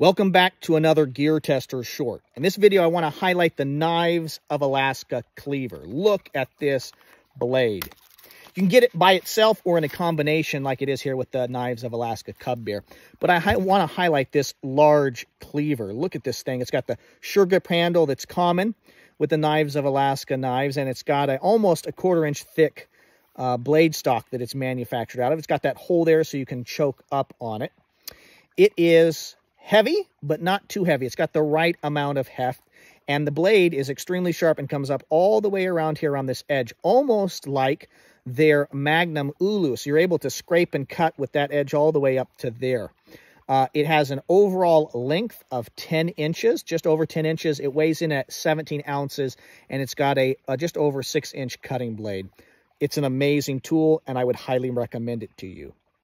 Welcome back to another Gear Tester short. In this video, I want to highlight the Knives of Alaska cleaver. Look at this blade. You can get it by itself or in a combination like it is here with the Knives of Alaska Cub Bear. But I want to highlight this large cleaver. Look at this thing. It's got the grip handle that's common with the Knives of Alaska knives, and it's got a, almost a quarter inch thick uh, blade stock that it's manufactured out of. It's got that hole there so you can choke up on it. It is heavy, but not too heavy. It's got the right amount of heft. And the blade is extremely sharp and comes up all the way around here on this edge, almost like their Magnum Ulu. So you're able to scrape and cut with that edge all the way up to there. Uh, it has an overall length of 10 inches, just over 10 inches. It weighs in at 17 ounces, and it's got a, a just over 6-inch cutting blade. It's an amazing tool, and I would highly recommend it to you.